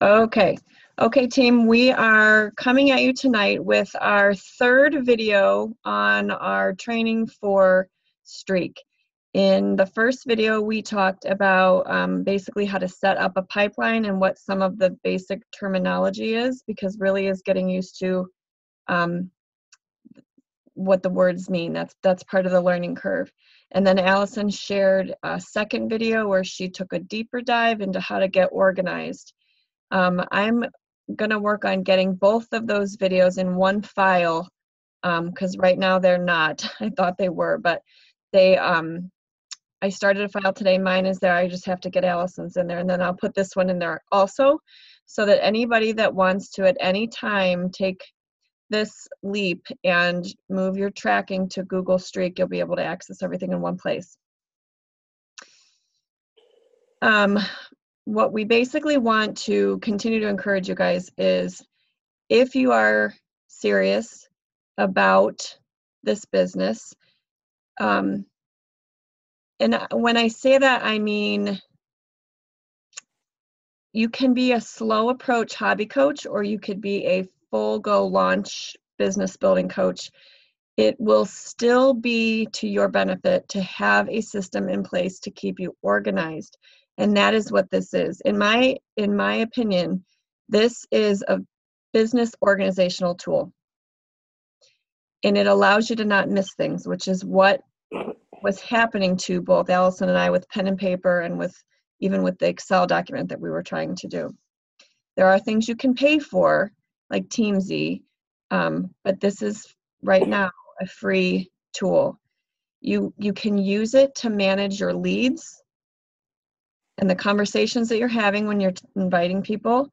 Okay. Okay, team, we are coming at you tonight with our third video on our training for Streak. In the first video, we talked about um, basically how to set up a pipeline and what some of the basic terminology is, because really is getting used to um, what the words mean. That's, that's part of the learning curve. And then Allison shared a second video where she took a deeper dive into how to get organized. Um, I'm going to work on getting both of those videos in one file because um, right now they're not. I thought they were, but they. Um, I started a file today. Mine is there. I just have to get Allison's in there, and then I'll put this one in there also, so that anybody that wants to at any time take this leap and move your tracking to Google Streak, you'll be able to access everything in one place. Um, what we basically want to continue to encourage you guys is if you are serious about this business, um, and when I say that, I mean you can be a slow approach hobby coach or you could be a full go launch business building coach. It will still be to your benefit to have a system in place to keep you organized and that is what this is. In my in my opinion this is a business organizational tool. And it allows you to not miss things which is what was happening to both allison and i with pen and paper and with even with the excel document that we were trying to do. There are things you can pay for like teamzy um, but this is right now a free tool. You you can use it to manage your leads and the conversations that you're having when you're inviting people.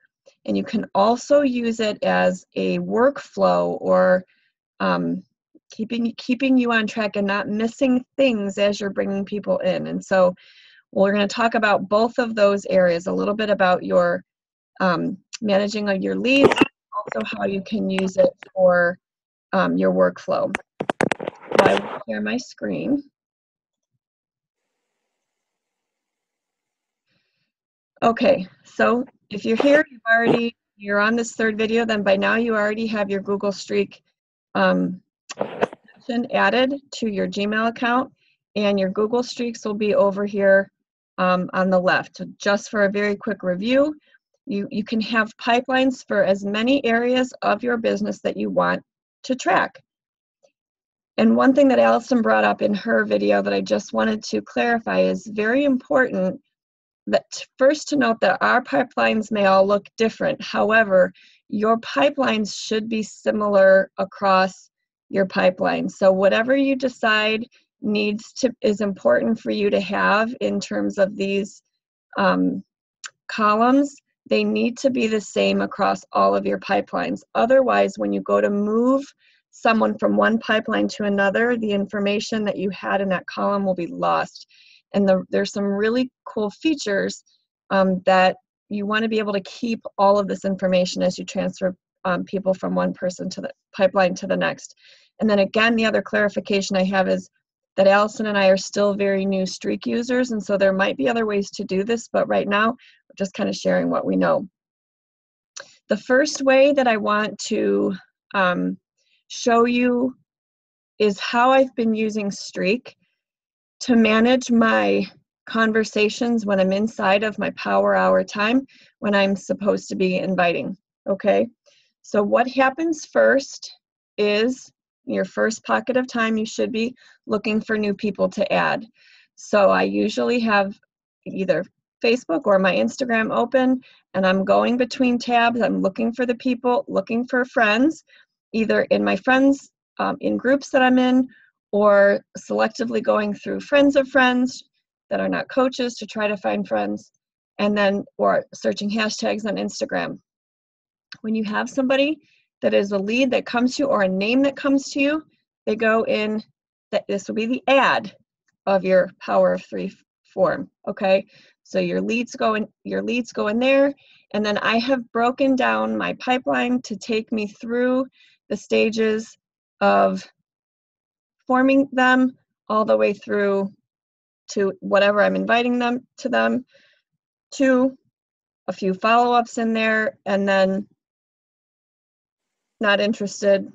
And you can also use it as a workflow or um, keeping keeping you on track and not missing things as you're bringing people in. And so we're going to talk about both of those areas, a little bit about your um, managing of your leads, also how you can use it for um, your workflow. I will share my screen. Okay, so if you're here, you've already, you're on this third video, then by now you already have your Google Streak um, added to your Gmail account and your Google Streaks will be over here um, on the left. So just for a very quick review, you, you can have pipelines for as many areas of your business that you want to track. And one thing that Allison brought up in her video that I just wanted to clarify is very important that first to note that our pipelines may all look different. However, your pipelines should be similar across your pipeline. So whatever you decide needs to is important for you to have in terms of these um, columns, they need to be the same across all of your pipelines. Otherwise, when you go to move someone from one pipeline to another, the information that you had in that column will be lost and the, there's some really cool features um, that you want to be able to keep all of this information as you transfer um, people from one person to the pipeline to the next. And then again, the other clarification I have is that Allison and I are still very new Streak users, and so there might be other ways to do this, but right now, we're just kind of sharing what we know. The first way that I want to um, show you is how I've been using Streak to manage my conversations when I'm inside of my power hour time when I'm supposed to be inviting. Okay, so what happens first is your first pocket of time you should be looking for new people to add. So I usually have either Facebook or my Instagram open and I'm going between tabs. I'm looking for the people, looking for friends, either in my friends um, in groups that I'm in or selectively going through friends of friends that are not coaches to try to find friends, and then or searching hashtags on Instagram. When you have somebody that is a lead that comes to you or a name that comes to you, they go in that this will be the ad of your power of three form. Okay. So your leads go in your leads go in there. And then I have broken down my pipeline to take me through the stages of forming them all the way through to whatever I'm inviting them to them to a few follow-ups in there, and then not interested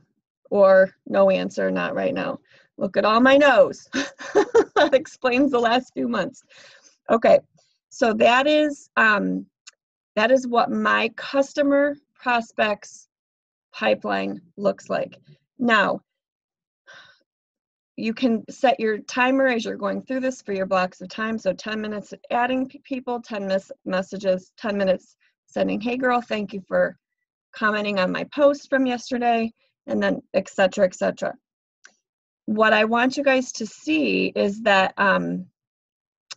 or no answer, not right now. Look at all my no's. that explains the last few months. Okay, so that is um, that is what my customer prospects pipeline looks like. Now, you can set your timer as you're going through this for your blocks of time. So 10 minutes adding people, 10 minutes messages, 10 minutes sending, hey girl, thank you for commenting on my post from yesterday, and then etc. etc what I want you guys to see is that um,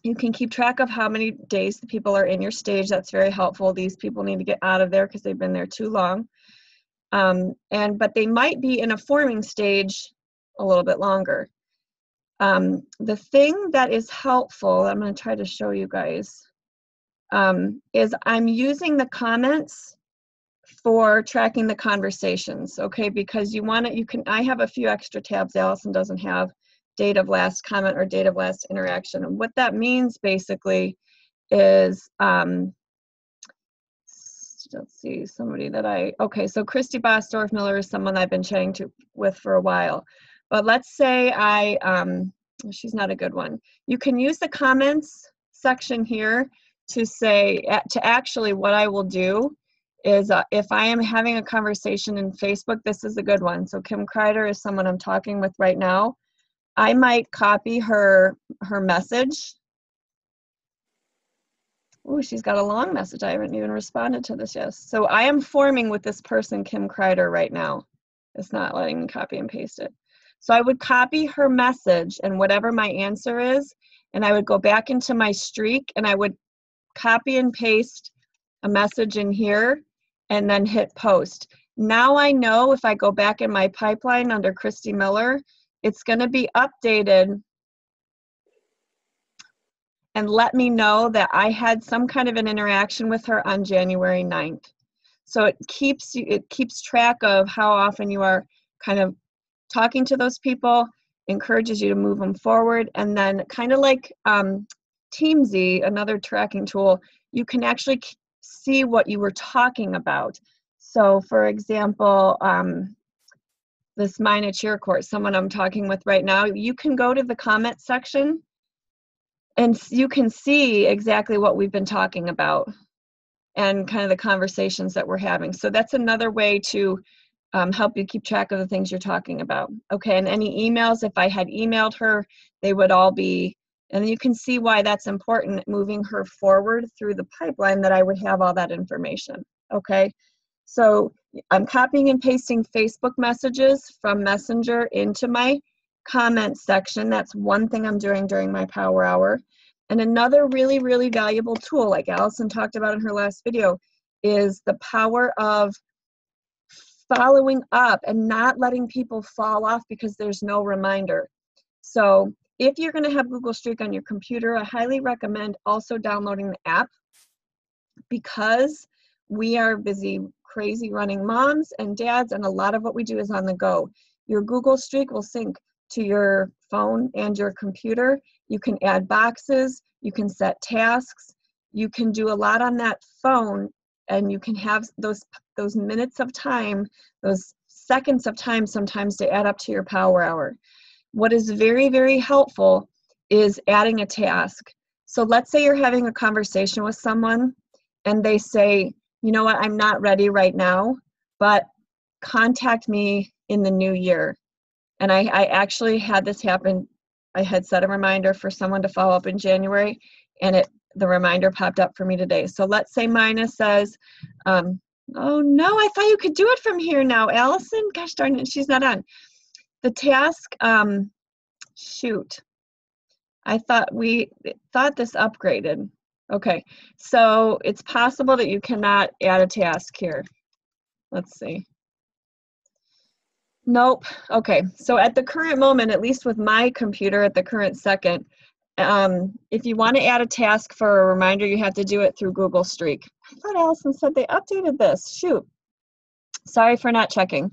you can keep track of how many days the people are in your stage. That's very helpful. These people need to get out of there because they've been there too long. Um, and but they might be in a forming stage a little bit longer. Um, the thing that is helpful, I'm going to try to show you guys, um, is I'm using the comments for tracking the conversations, okay? Because you want to, you can, I have a few extra tabs Allison doesn't have, date of last comment or date of last interaction. And what that means basically is, um, let's see, somebody that I, okay, so Christy Bosdorf Miller is someone I've been chatting to with for a while. But let's say I, um, she's not a good one. You can use the comments section here to say, to actually what I will do is uh, if I am having a conversation in Facebook, this is a good one. So Kim Kreider is someone I'm talking with right now. I might copy her her message. Oh, she's got a long message. I haven't even responded to this yet. So I am forming with this person, Kim Kreider, right now. It's not letting me copy and paste it. So I would copy her message and whatever my answer is, and I would go back into my streak and I would copy and paste a message in here and then hit post. Now I know if I go back in my pipeline under Christy Miller, it's going to be updated and let me know that I had some kind of an interaction with her on January 9th. So it keeps you, it keeps track of how often you are kind of talking to those people, encourages you to move them forward, and then kind of like um, Teamzy, another tracking tool, you can actually see what you were talking about. So, for example, um, this Mina cheer course, someone I'm talking with right now, you can go to the comment section and you can see exactly what we've been talking about and kind of the conversations that we're having. So that's another way to um, help you keep track of the things you're talking about. Okay, and any emails, if I had emailed her, they would all be and you can see why that's important moving her forward through the pipeline that I would have all that information. Okay, so I'm copying and pasting Facebook messages from Messenger into my comment section. That's one thing I'm doing during my power hour. And another really, really valuable tool, like Allison talked about in her last video, is the power of following up and not letting people fall off because there's no reminder. So if you're going to have Google Streak on your computer, I highly recommend also downloading the app because we are busy, crazy running moms and dads, and a lot of what we do is on the go. Your Google Streak will sync to your phone and your computer. You can add boxes, you can set tasks, you can do a lot on that phone, and you can have those those minutes of time, those seconds of time sometimes to add up to your power hour. What is very, very helpful is adding a task. So let's say you're having a conversation with someone and they say, you know what, I'm not ready right now, but contact me in the new year. And I, I actually had this happen. I had set a reminder for someone to follow up in January, and it the reminder popped up for me today. So let's say Mina says, um, "Oh no, I thought you could do it from here now, Allison. Gosh darn it, she's not on." the task, um, shoot, I thought we thought this upgraded. Okay, so it's possible that you cannot add a task here. Let's see. Nope. Okay, so at the current moment, at least with my computer at the current second, um, if you want to add a task for a reminder, you have to do it through Google Streak. I thought Allison said they updated this. Shoot. Sorry for not checking.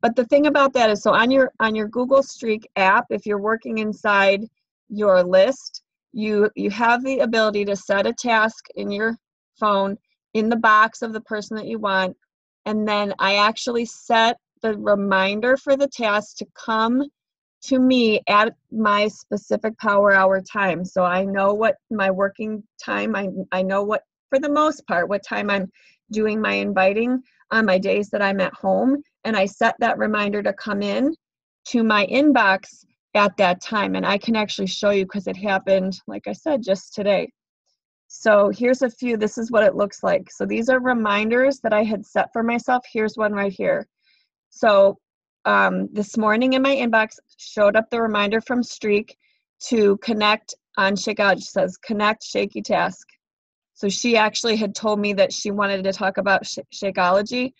But the thing about that is, so on your on your Google Streak app, if you're working inside your list, you you have the ability to set a task in your phone in the box of the person that you want. And then I actually set the reminder for the task to come to me at my specific power hour time. So I know what my working time, I, I know what, for the most part, what time I'm doing my inviting on my days that I'm at home. And I set that reminder to come in to my inbox at that time. And I can actually show you because it happened, like I said, just today. So here's a few. This is what it looks like. So these are reminders that I had set for myself. Here's one right here. So um, this morning in my inbox showed up the reminder from Streak to connect on Shakeology. says connect Shaky Task. So she actually had told me that she wanted to talk about sh- Shakeology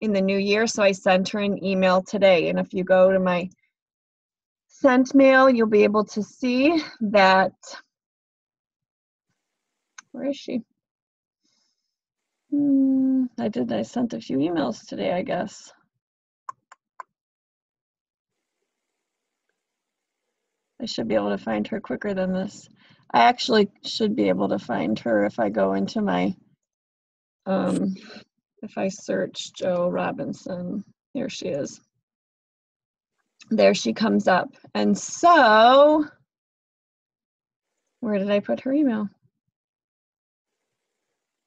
in the new year. So I sent her an email today. And if you go to my sent mail, you'll be able to see that. Where is she? Hmm, I did. I sent a few emails today, I guess. I should be able to find her quicker than this. I actually should be able to find her if I go into my, um, if I search Joe Robinson. There she is there she comes up. And so, where did I put her email?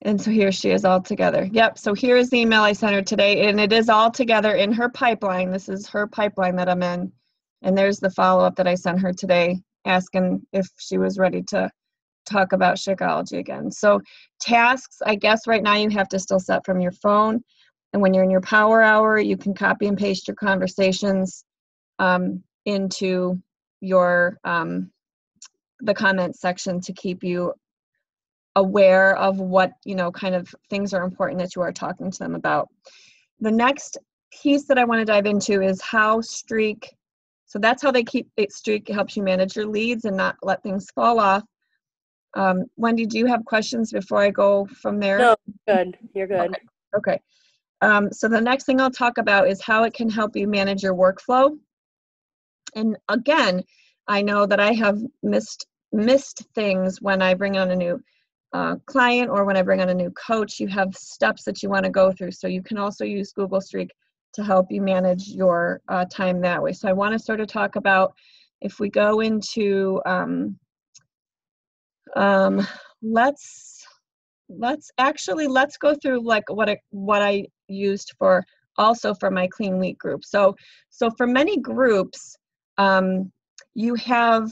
And so here she is all together. Yep, so here is the email I sent her today, and it is all together in her pipeline. This is her pipeline that I'm in. And there's the follow up that I sent her today, asking if she was ready to talk about Shakeology again. So, tasks, I guess right now you have to still set from your phone. And when you're in your power hour, you can copy and paste your conversations um, into your um, the comments section to keep you aware of what you know kind of things are important that you are talking to them about the next piece that i want to dive into is how streak so that's how they keep it streak helps you manage your leads and not let things fall off. Um, wendy do you have questions before i go from there? No good. You're good. Okay, okay. Um, so the next thing i'll talk about is how it can help you manage your workflow. And again, I know that I have missed missed things when I bring on a new uh, client or when I bring on a new coach. You have steps that you want to go through, so you can also use Google Streak to help you manage your uh, time that way. So I want to sort of talk about if we go into um, um, let's let's actually let's go through like what I, what I used for also for my clean week group. So so for many groups um, you have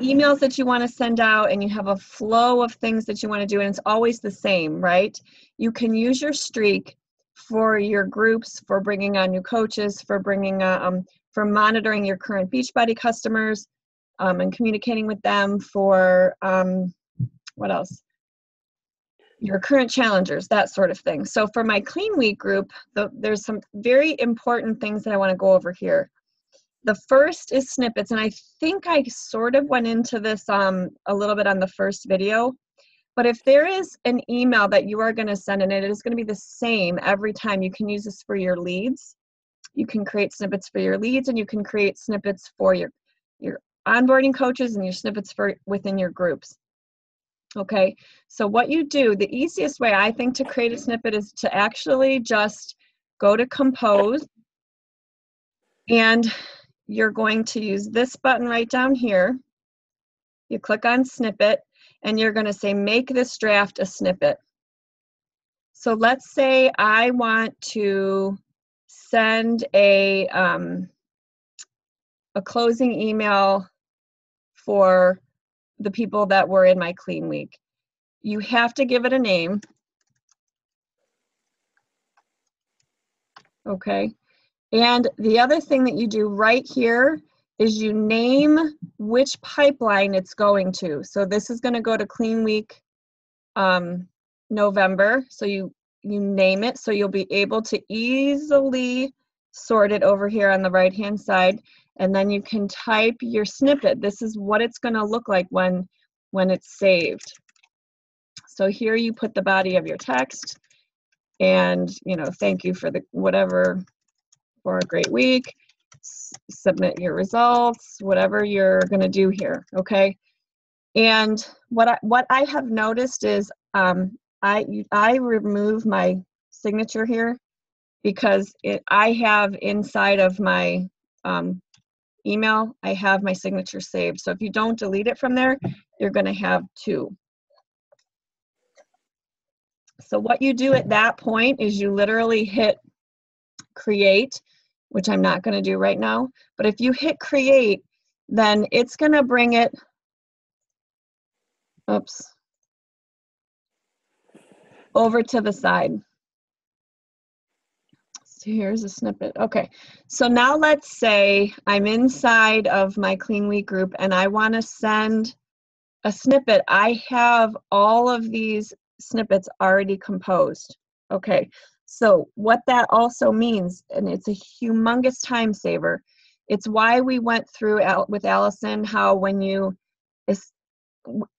emails that you want to send out and you have a flow of things that you want to do and it's always the same right you can use your streak for your groups for bringing on new coaches for bringing uh, um, for monitoring your current beachbody customers um, and communicating with them for um, what else your current challengers that sort of thing so for my clean week group the, there's some very important things that i want to go over here the first is snippets, and I think I sort of went into this um, a little bit on the first video. But if there is an email that you are going to send, and it is going to be the same every time, you can use this for your leads. You can create snippets for your leads, and you can create snippets for your your onboarding coaches and your snippets for within your groups. Okay, so what you do, the easiest way I think to create a snippet is to actually just go to compose and you're going to use this button right down here. You click on snippet and you're going to say make this draft a snippet. So let's say I want to send a um, a closing email for the people that were in my clean week. You have to give it a name. Okay. And the other thing that you do right here is you name which pipeline it's going to. So this is going to go to Clean Week um, November. So you you name it so you'll be able to easily sort it over here on the right hand side and then you can type your snippet. This is what it's going to look like when when it's saved. So here you put the body of your text and you know thank you for the whatever for a great week. Submit your results, whatever you're going to do here, okay? And what I, what I have noticed is um, I, I remove my signature here because it, I have inside of my um, email, I have my signature saved. So if you don't delete it from there, you're gonna have two. So what you do at that point is you literally hit create, which I'm not gonna do right now. But if you hit create, then it's gonna bring it, oops, over to the side. So here's a snippet. Okay, so now let's say I'm inside of my Clean Week group and I want to send a snippet. I have all of these snippets already composed. Okay, so what that also means, and it's a humongous time saver, it's why we went through with Allison how when you is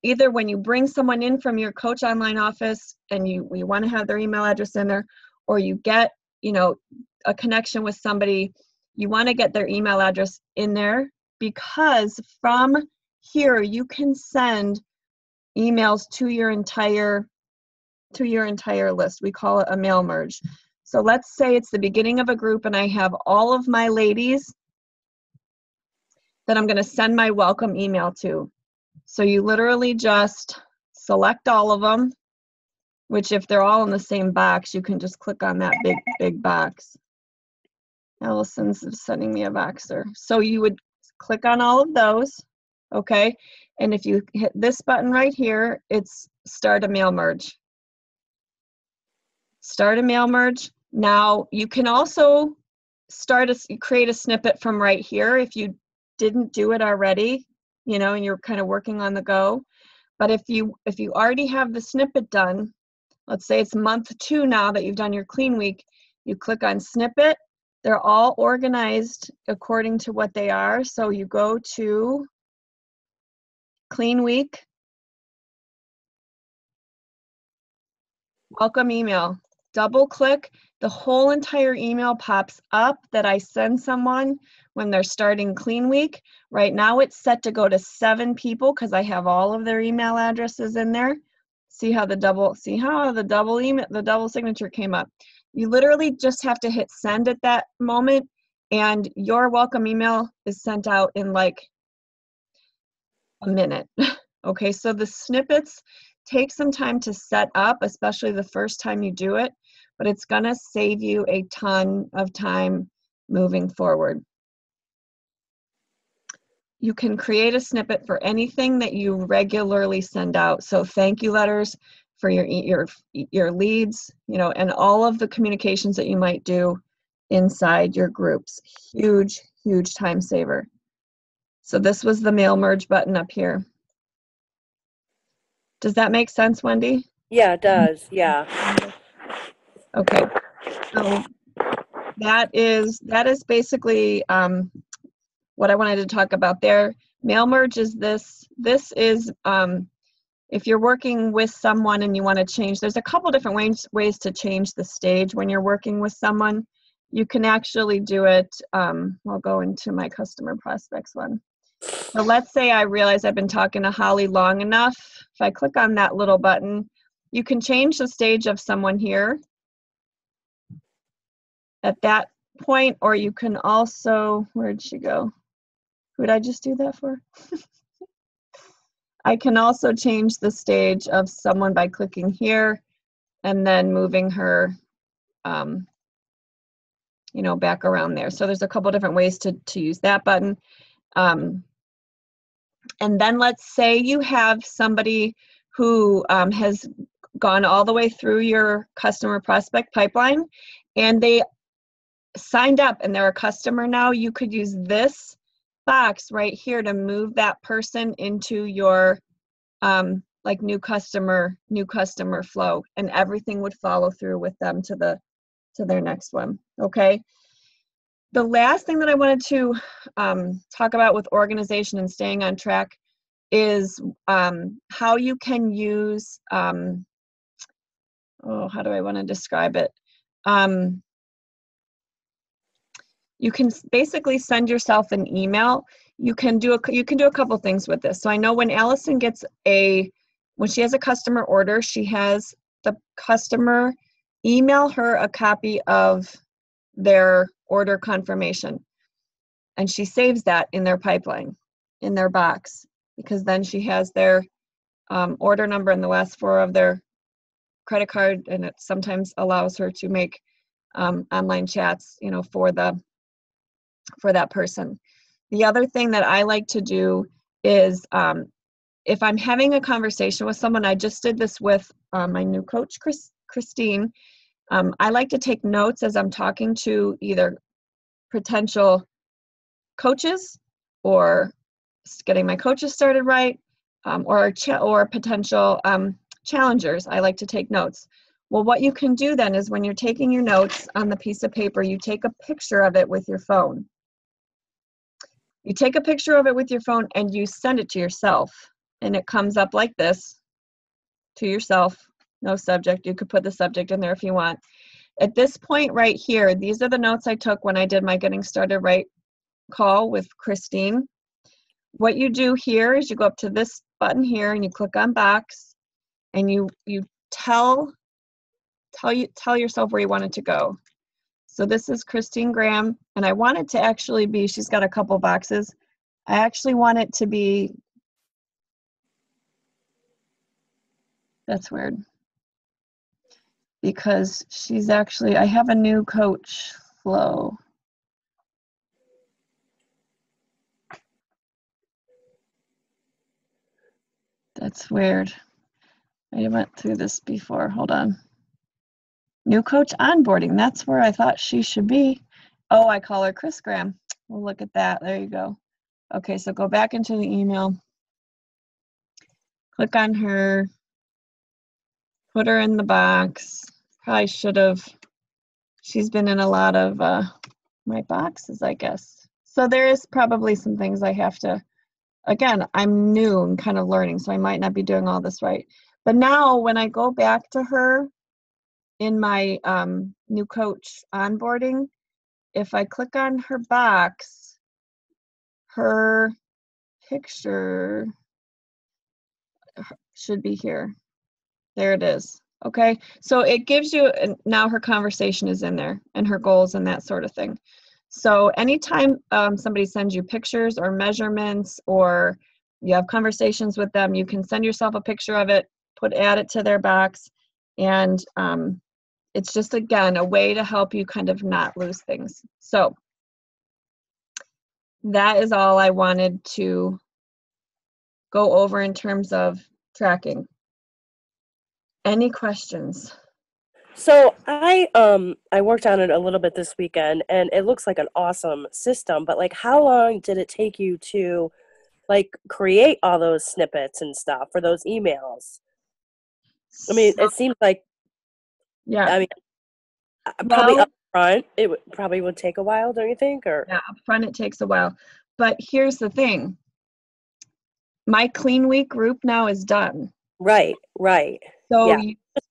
either when you bring someone in from your coach online office and you you want to have their email address in there or you get you know a connection with somebody you want to get their email address in there because from here you can send emails to your entire to your entire list we call it a mail merge so let's say it's the beginning of a group and i have all of my ladies that i'm going to send my welcome email to so you literally just select all of them, which if they're all in the same box, you can just click on that big, big box. Allison's sending me a Voxer. So you would click on all of those, okay? And if you hit this button right here, it's start a mail merge. Start a mail merge. Now you can also start a, create a snippet from right here if you didn't do it already you know, and you're kind of working on the go. But if you if you already have the snippet done, let's say it's month two now that you've done your clean week, you click on snippet. They're all organized according to what they are. So you go to clean week, welcome email, double click, the whole entire email pops up that I send someone when they're starting clean week. Right now it's set to go to seven people because I have all of their email addresses in there. See how the double, see how the double email, the double signature came up. You literally just have to hit send at that moment and your welcome email is sent out in like a minute. okay, so the snippets take some time to set up, especially the first time you do it, but it's gonna save you a ton of time moving forward. You can create a snippet for anything that you regularly send out. So thank you letters for your your your leads, you know, and all of the communications that you might do inside your groups. Huge, huge time saver. So this was the mail merge button up here. Does that make sense, Wendy? Yeah, it mm-hmm. does. Yeah. Okay. So that is that is basically um, what I wanted to talk about there. Mail merge is this. This is um, if you're working with someone and you want to change. There's a couple different ways ways to change the stage when you're working with someone. You can actually do it. Um, I'll go into my customer prospects one. So let's say I realize I've been talking to Holly long enough. If I click on that little button, you can change the stage of someone here at that point, or you can also, where'd she go? Who did I just do that for? I can also change the stage of someone by clicking here and then moving her, um, you know, back around there. So there's a couple different ways to, to use that button. Um, and then let's say you have somebody who um, has gone all the way through your customer prospect pipeline and they signed up and they're a customer now, you could use this box right here to move that person into your um, like new customer, new customer flow and everything would follow through with them to the to their next one. Okay. The last thing that I wanted to um, talk about with organization and staying on track is um, how you can use, um, oh, how do I want to describe it? Um, you can basically send yourself an email. You can do a, you can do a couple things with this. So I know when Allison gets a, when she has a customer order, she has the customer email her a copy of their order confirmation. And she saves that in their pipeline, in their box, because then she has their um, order number and the last four of their credit card, and it sometimes allows her to make um, online chats, you know, for the for that person. The other thing that I like to do is um, if I'm having a conversation with someone, I just did this with uh, my new coach, Chris, Christine. Um, I like to take notes as I'm talking to either potential coaches or getting my coaches started right um, or, cha- or potential um, challengers. I like to take notes. Well, what you can do then is when you're taking your notes on the piece of paper, you take a picture of it with your phone. You take a picture of it with your phone and you send it to yourself. And it comes up like this to yourself, no subject. You could put the subject in there if you want. At this point right here, these are the notes I took when I did my Getting Started Right call with Christine. What you do here is you go up to this button here and you click on box and you you tell tell you tell yourself where you want it to go. So this is Christine Graham, and I want it to actually be, she's got a couple boxes. I actually want it to be, that's weird. Because she's actually, I have a new coach, flow. That's weird. I went through this before, hold on. New coach onboarding. That's where I thought she should be. Oh, I call her Chris Graham. Well, look at that. There you go. Okay, so go back into the email. Click on her. Put her in the box. Probably should have. She's been in a lot of uh, my boxes, I guess. So there is probably some things I have to. Again, I'm new and kind of learning, so I might not be doing all this right. But now when I go back to her in my um, new coach onboarding, if I click on her box, her picture should be here. There it is. Okay, so it gives you, now her conversation is in there and her goals and that sort of thing. So anytime um, somebody sends you pictures or measurements or you have conversations with them, you can send yourself a picture of it, put add it to their box, and um, it's just, again, a way to help you kind of not lose things. So that is all I wanted to go over in terms of tracking. Any questions? So I um I worked on it a little bit this weekend and it looks like an awesome system, but like how long did it take you to like create all those snippets and stuff for those emails? I mean, it seems like yeah. I mean uh, probably Well- up front it would probably would take a while, don't you think? Or Yeah, up front it takes a while. But here's the thing. My clean week group now is done. right, right. So Yeah.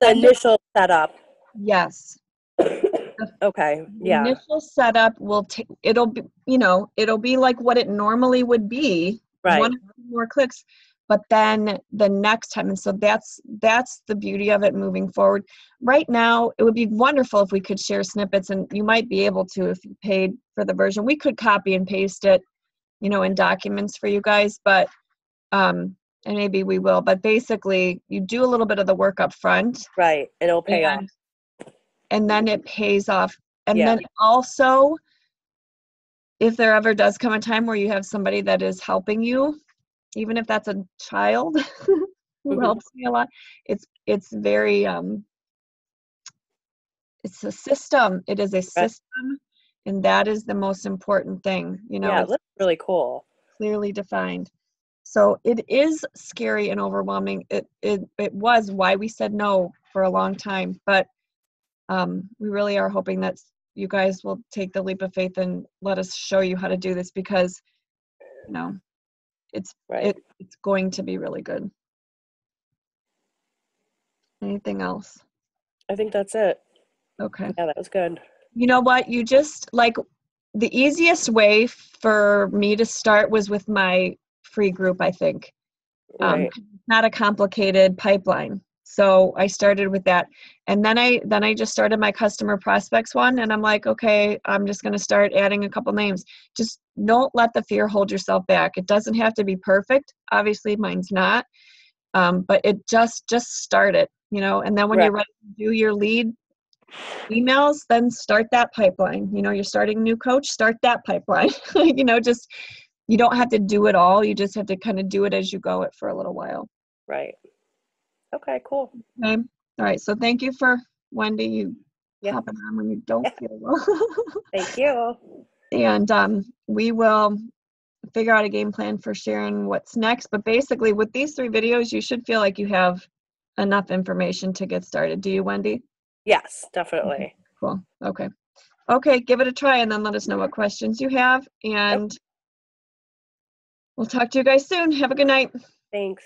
the initial setup. yes, Okay, yeah. initial setup will take it'll be you know, it'll be like what it normally would be. Right. One or more clicks. But then the next time, and so that's that's the beauty of it moving forward. Right now, it would be wonderful if we could share snippets, and you might be able to if you paid for the version. We could copy and paste it, you know, in documents for you guys, but um, and maybe we will. But basically, you do a little bit of the work up front, Right. It'll pay off. and and then it pays off. And Yeah. then also, if there ever does come a time where you have somebody that is helping you, even if that's a child who Mhm. helps me a lot, it's it's very um it's a system. It is a system, and that is the most important thing. You know, yeah, it looks really cool. clearly defined. So it is scary and overwhelming. It it it was why we said no for a long time, but um, we really are hoping that you guys will take the leap of faith and let us show you how to do this because you know it's Right. it, it's going to be really good. Anything else? I think that's it. Okay. Yeah, that was good. You know what? You just like the easiest way for me to start was with my free group, I think. Um, Right. it's not a complicated pipeline. So I started with that. And then I then I just started my customer prospects one and I'm like, okay, I'm just going to start adding a couple names. Just don't let the fear hold yourself back. It doesn't have to be perfect. Obviously mine's not. Um, but it just just start it, you know, and then when Right. you're ready to do your lead emails, then start that pipeline. You know, you're starting a new coach, start that pipeline. you know, just you don't have to do it all. You just have to kind of do it as you go it for a little while. Right. Okay, cool. Okay. All right. So thank you for Wendy. You Yeah. hopping on when you don't feel well. Thank you. and um, we will figure out a game plan for sharing what's next. But basically, with these three videos, you should feel like you have enough information to get started. Do you, Wendy? Yes, definitely. Cool. Okay. Okay, give it a try and then let us know what questions you have. And we'll talk to you guys soon. Have a good night. Thanks.